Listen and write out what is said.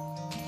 Bye.